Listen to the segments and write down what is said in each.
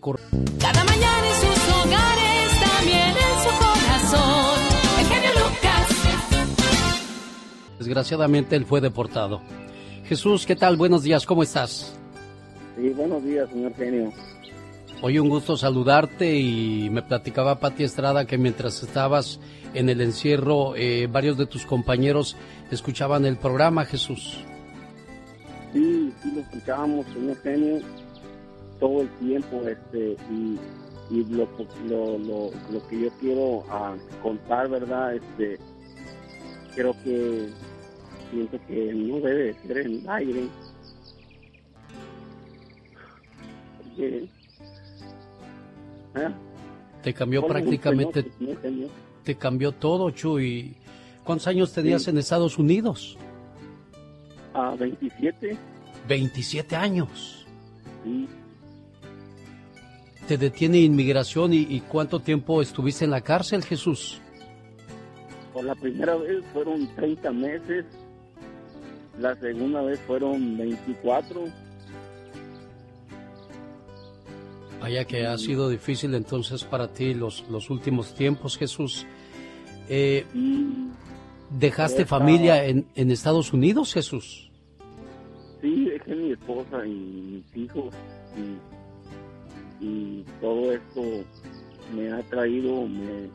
Cada mañana en sus hogares, también en su corazón. El genio Lucas. Desgraciadamente él fue deportado. Jesús, ¿qué tal? Buenos días, ¿cómo estás? Sí, buenos días, señor genio. Hoy un gusto saludarte y me platicaba Pati Estrada que mientras estabas en el encierro, eh, varios de tus compañeros escuchaban el programa, Jesús. Sí, sí lo escuchábamos, señor genio, todo el tiempo, este, y, y lo, lo, lo, lo, que yo quiero ah, contar, ¿verdad? Este, creo que siento que no debe ser en el aire. Porque, ¿eh? Te cambió prácticamente, te cambió todo, Chuy. ¿Cuántos años tenías Sí. en Estados Unidos? A 27, 27 años. sí. Te detiene inmigración y, y ¿cuánto tiempo estuviste en la cárcel, Jesús? Por la primera vez fueron 30 meses, la segunda vez fueron 24. Vaya que ha sido difícil entonces para ti los, los últimos tiempos, Jesús. Eh, ¿Dejaste familia en, en Estados Unidos, Jesús? sí, dejé mi esposa y mis hijos y, y todo esto me ha traído me,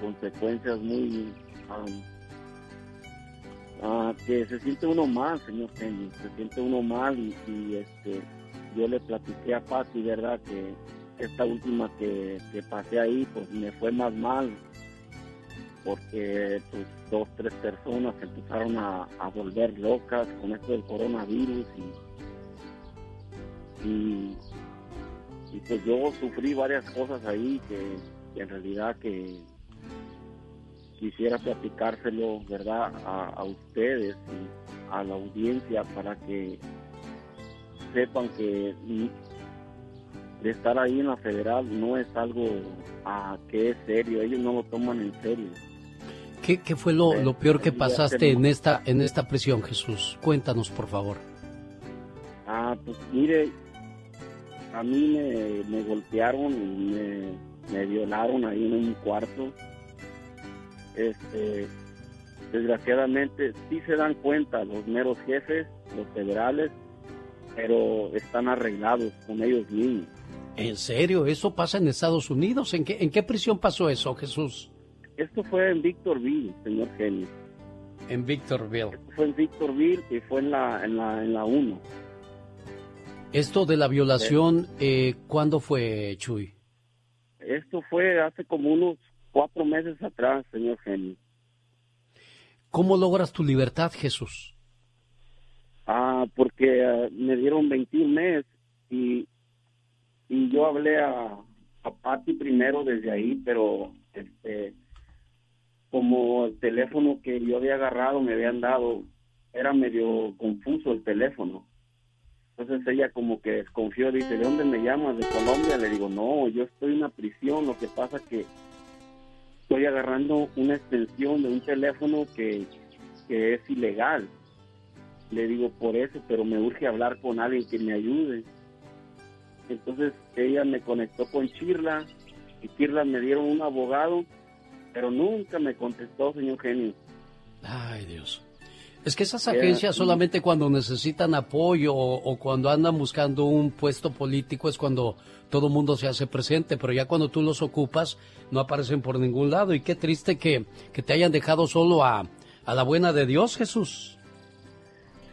consecuencias muy... ah, que se siente uno mal, señor Kenny, se siente uno mal y, este yo le platiqué a Pati, ¿verdad? Que esta última que, que pasé ahí, pues me fue más mal porque pues, dos, tres personas empezaron a, a volver locas con esto del coronavirus y, y, pues yo sufrí varias cosas ahí que, que en realidad que quisiera platicárselo, ¿verdad? A, a ustedes y a la audiencia para que sepan que de estar ahí en la federal no es algo ah, que es serio, ellos no lo toman en serio. ¿Qué, qué fue lo, lo peor que pasaste en esta, en esta prisión, Jesús? Cuéntanos, por favor. Ah, pues mire, a mí me, me golpearon y me, me violaron ahí en un cuarto. Este, desgraciadamente sí se dan cuenta los meros jefes, los federales, pero están arreglados con ellos mismos. ¿En serio? ¿Eso pasa en Estados Unidos? ¿En qué, en qué prisión pasó eso, Jesús? Esto fue en Victorville, señor Genio. En Victorville. Esto fue en Victorville y fue en la en la en la 1. Esto de la violación, eh, ¿cuándo fue, Chuy? Esto fue hace como unos cuatro meses atrás, señor Genio. ¿Cómo logras tu libertad, Jesús? Ah, porque ah, me dieron 21 meses y, y yo hablé a, a Patti primero desde ahí, pero este como el teléfono que yo había agarrado me habían dado, era medio confuso el teléfono. Entonces ella como que desconfió, dice, ¿de dónde me llamas? ¿De Colombia? Le digo, no, yo estoy en una prisión, lo que pasa que estoy agarrando una extensión de un teléfono que, que es ilegal. Le digo, por eso, pero me urge hablar con alguien que me ayude. Entonces ella me conectó con Chirla y Chirla me dieron un abogado, pero nunca me contestó, señor genio. Ay, Dios. Es que esas agencias solamente cuando necesitan apoyo o, o cuando andan buscando un puesto político es cuando todo mundo se hace presente, pero ya cuando tú los ocupas no aparecen por ningún lado. Y qué triste que, que te hayan dejado solo a, a la buena de Dios, Jesús.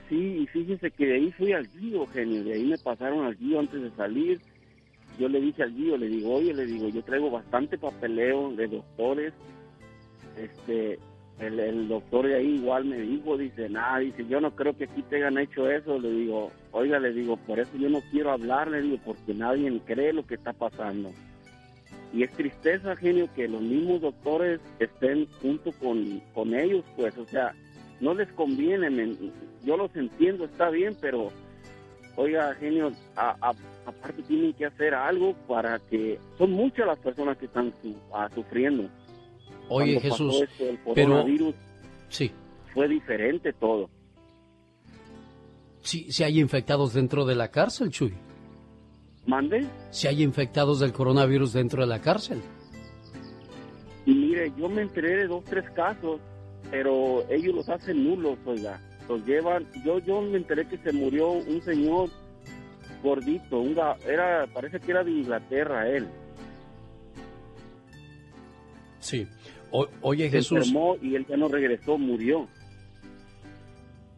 Sí, y fíjese que de ahí fui al Guío, genio, de ahí me pasaron al Guío antes de salir. Yo le dije al Guío, le digo, oye, le digo, yo traigo bastante papeleo de doctores. Este, el, el doctor de ahí igual me dijo, dice, nada, dice, yo no creo que aquí te hayan hecho eso. Le digo, oiga, le digo, por eso yo no quiero hablar, le digo, porque nadie cree lo que está pasando. Y es tristeza, genio, que los mismos doctores estén junto con, con ellos, pues, o sea, no les conviene, men. yo los entiendo, está bien, pero oiga, genio, a- a- aparte tienen que hacer algo para que son muchas las personas que están su- ah, sufriendo. Oye, Jesús, esto del pero sí, fue diferente todo. sí, sí hay infectados dentro de la cárcel, Chuy. ¿Mande? Si hay infectados del coronavirus dentro de la cárcel. Y mire, yo me enteré de dos, tres casos, pero ellos los hacen nulos, oiga. Los llevan, yo, yo me enteré que se murió un señor gordito, un, era, parece que era de Inglaterra él. Sí. Oye, Jesús. y él ya no regresó, murió.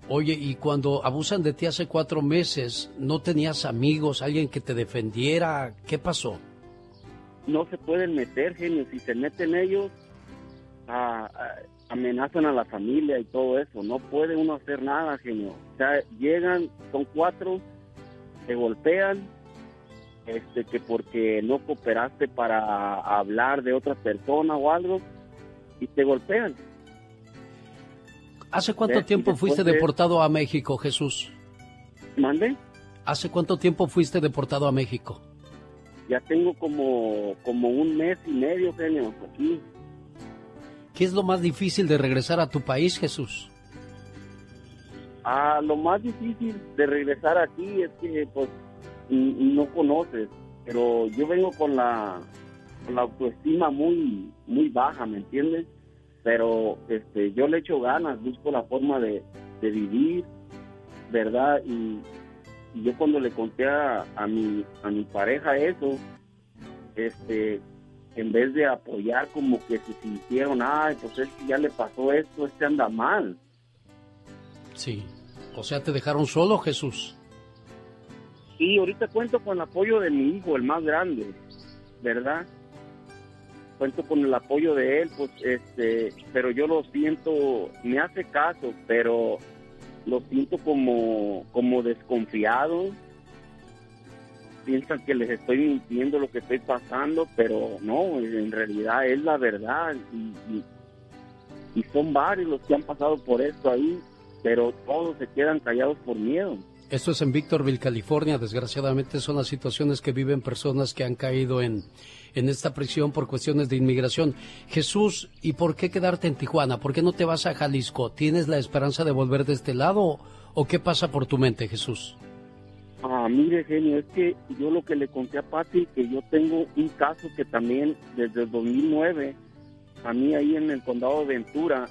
Oye, y cuando abusan de ti hace cuatro meses, ¿no tenías amigos, alguien que te defendiera? ¿Qué pasó? No se pueden meter, genio. Si se meten ellos, amenazan a la familia y todo eso. No puede uno hacer nada, genio. O sea, llegan, son cuatro, te golpean, este, que porque no cooperaste para hablar de otra persona o algo, y te golpean. ¿Hace cuánto tiempo fuiste deportado a México, Jesús? ¿Mande? ¿Hace cuánto tiempo fuiste deportado a México? Ya tengo como, como un mes y medio, genio, aquí. ¿Qué es lo más difícil de regresar a tu país, Jesús? Ah, lo más difícil de regresar aquí es que, pues, no conoces, pero yo vengo con la, la autoestima muy, muy baja, ¿me entiendes? pero este yo le echo ganas, busco la forma de, vivir, ¿verdad? Y, yo cuando le conté a, mi, a mi pareja eso, este, en vez de apoyar como que se sintieron, ay, pues es que ya le pasó esto, este anda mal. Sí, o sea, te dejaron solo, Jesús. Sí, ahorita cuento con el apoyo de mi hijo, el más grande, ¿verdad? Cuento con el apoyo de él, pues, este, pero yo lo siento, me hace caso, pero lo siento como, como desconfiado. Piensan que les estoy mintiendo lo que estoy pasando, pero no, en realidad es la verdad. Y, y son varios los que han pasado por esto ahí, pero todos se quedan callados por miedo. Esto es en Victorville, California. Desgraciadamente son las situaciones que viven personas que han caído en, en esta prisión por cuestiones de inmigración. Jesús, ¿y por qué quedarte en Tijuana? ¿Por qué no te vas a Jalisco? ¿Tienes la esperanza de volver de este lado o qué pasa por tu mente, Jesús? Ah, mire, genio, es que yo lo que le conté a Pati, que yo tengo un caso que también desde el 2009, a mí ahí en el condado de Ventura,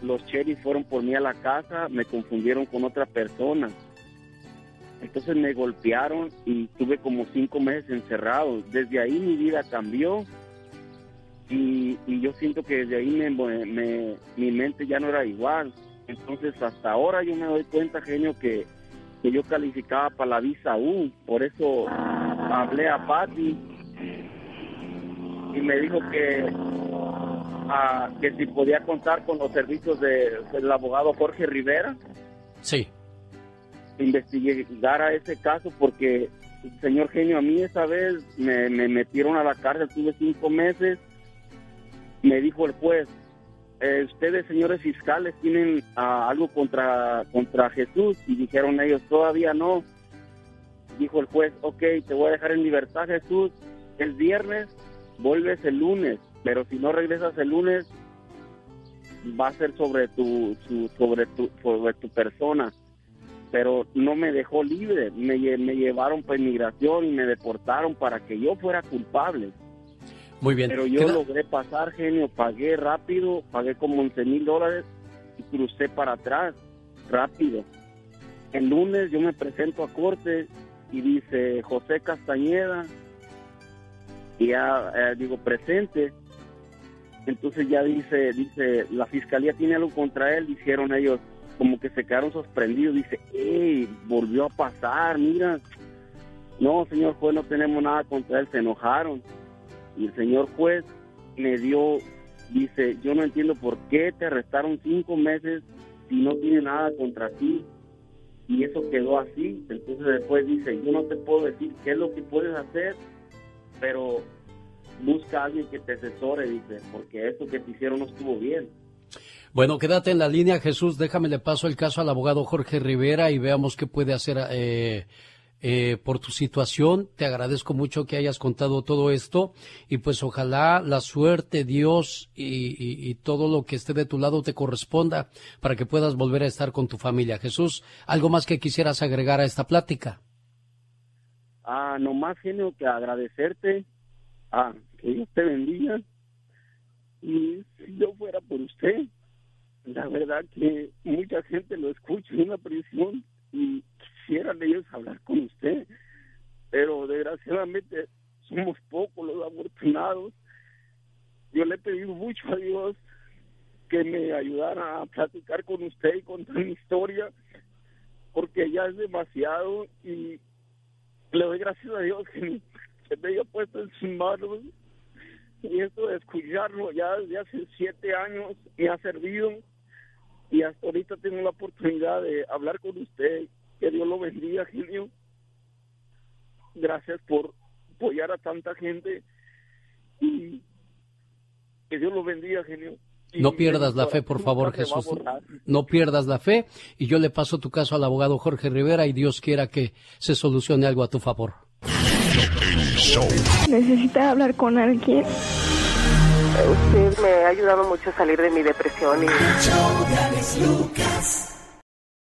los cheris fueron por mí a la casa, me confundieron con otra persona entonces me golpearon y tuve como cinco meses encerrado. Desde ahí mi vida cambió y, yo siento que desde ahí me, mi mente ya no era igual. Entonces hasta ahora yo me doy cuenta, genio, que, yo calificaba para la visa U. Por eso hablé a Patti y me dijo que, ah, que si podía contar con los servicios del abogado Jorge Rivera. Sí a ese caso porque, señor genio, a mí esa vez me, metieron a la cárcel, tuve cinco meses, me dijo el juez, eh, ustedes, señores fiscales, tienen ah, algo contra, contra Jesús y dijeron ellos, todavía no. Dijo el juez, ok, te voy a dejar en libertad Jesús, el viernes vuelves el lunes, pero si no regresas el lunes va a ser sobre tu, sobre tu sobre tu persona pero no me dejó libre, me, me llevaron para inmigración y me deportaron para que yo fuera culpable. Muy bien. Pero yo logré pasar, genio, pagué rápido, pagué como 11 mil dólares y crucé para atrás, rápido. El lunes yo me presento a corte y dice José Castañeda, y ya eh, digo presente. Entonces ya dice, dice, la fiscalía tiene algo contra él, dijeron ellos, como que se quedaron sorprendidos. Dice, hey, volvió a pasar, mira. No, señor juez, no tenemos nada contra él. Se enojaron. Y el señor juez me dio, dice, yo no entiendo por qué te arrestaron cinco meses si no tiene nada contra ti. Y eso quedó así. Entonces después dice, yo no te puedo decir qué es lo que puedes hacer, pero busca a alguien que te asesore, dice, porque eso que te hicieron no estuvo bien. Bueno, quédate en la línea, Jesús. Déjame le paso el caso al abogado Jorge Rivera y veamos qué puede hacer eh, eh, por tu situación. Te agradezco mucho que hayas contado todo esto y pues ojalá la suerte, Dios y, todo lo que esté de tu lado te corresponda para que puedas volver a estar con tu familia. Jesús, ¿algo más que quisieras agregar a esta plática? Ah, nomás genio que agradecerte. Ah, que Dios te bendiga. Y si yo fuera por usted, la verdad que mucha gente lo escucha en una prisión y quisieran ellos hablar con usted, pero desgraciadamente somos pocos los afortunados. Yo le he pedido mucho a Dios que me ayudara a platicar con usted y contar mi historia, porque ya es demasiado y le doy gracias a Dios que, me haya puesto en sus manos y esto de escucharlo ya desde hace siete años me ha servido y hasta ahorita tengo la oportunidad de hablar con usted. Que Dios lo bendiga, genio. Gracias por apoyar a tanta gente y que Dios lo bendiga, genio. no pierdas la fe, por favor, Jesús. No pierdas la fe y yo le paso tu caso al abogado Jorge Rivera y Dios quiera que se solucione algo a tu favor. Necesita hablar con alguien. Usted me ha ayudado mucho a salir de mi depresión y...